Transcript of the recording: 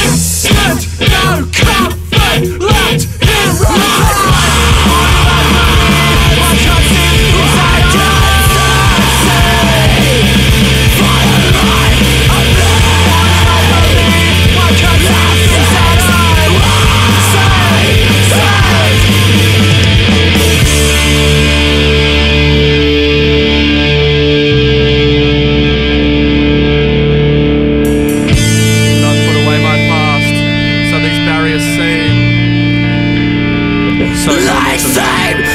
It's sorry, no, no, no.